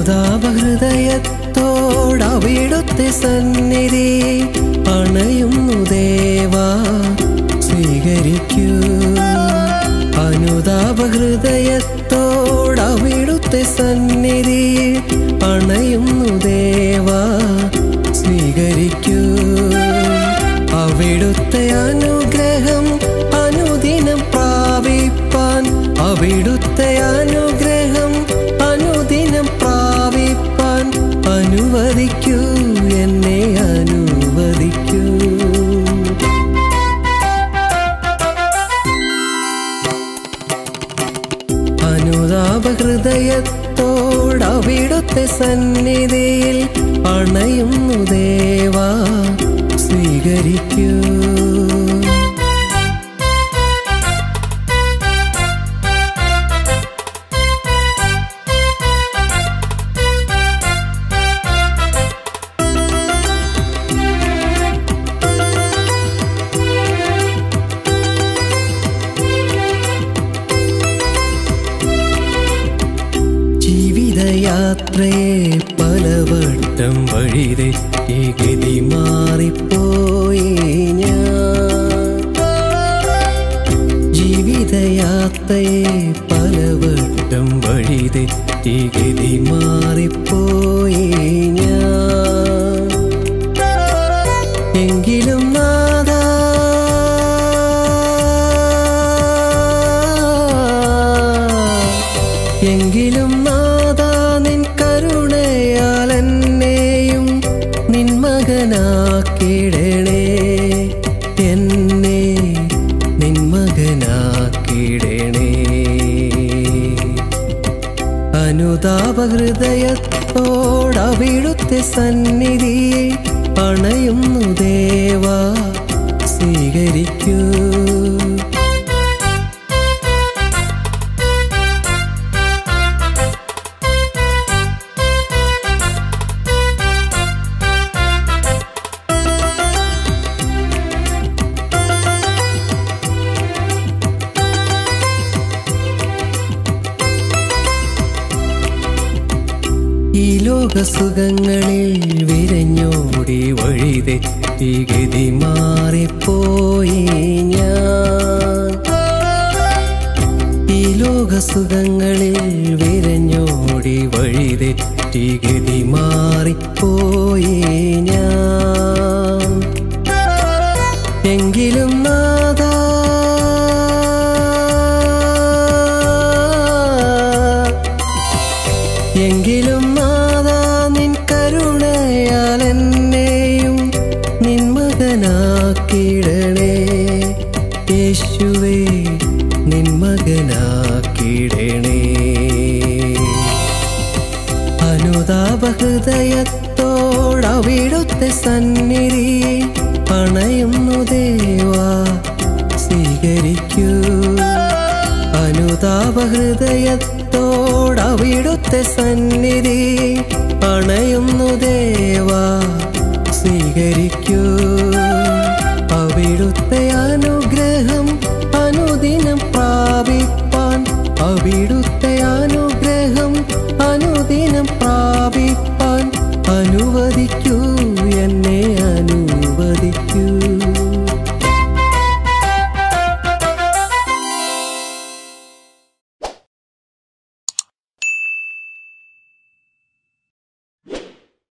അനുതാപഹൃദയത്തോടവിടുത്തെ സന്നിധി അണയുന്നു ദേവാ സ്വീകരിക്കൂ. അനുതാപഹൃദയത്തോടവിടുത്തെ സന്നിധി അണയുന്നു ദേവാ സ്വീകരിക്കൂ. അവിടുത്തെ അനുഗ്രഹം അനുദിനം പ്രാപിപ്പാൻ അവിടുത്തെ അനുഗ്രഹം അനുവദിക്കൂ എന്നെ അനുവദിക്കൂ. അനുതാപഹൃദയത്തോടവിടുത്തെ സന്നിധിയിൽ അണയുന്നു ദേവാ സ്വീകരിക്കൂ. ജീവിതയാത്രയെ പലവട്ടം വഴിതെറ്റി ഗതി മാറിപ്പോയി ജീവിതയാത്രയെ പലവട്ടം വഴിതെറ്റി ഗതി മാറിപ്പോയി എങ്കിലും നാദാ എങ്കിലും നാദാ അനുതാപഹൃദയത്തോടവിടുത്തെ സന്നിധിയെ പണയുന്നു ദേവ സ്വീകരിക്കൂ. ലോകസുഖങ്ങളിൽ വിരഞ്ഞോടി വഴിതെറ്റി ഗതി മാറിപ്പോയി ഞാൻ. ഈ ലോകസുഖങ്ങളിൽ വിരഞ്ഞോടി വഴിതെറ്റി ഗതി മാറിപ്പോയി ഞാൻ. നിൻ മകനാക്കിടണേ അനുതാപഹൃദയത്തോടവിടുത്തെ സന്നിധി പണയുന്നു ദേവാ സ്വീകരിക്കൂ. അനുതാപഹൃദയത്തോടവിടുത്തെ സന്നിധി പണയുന്നു ദേവാ സ്വീകരിക്കൂ. അനുദിനം പ്രാപിപ്പാൻ അനുവദിക്കൂ.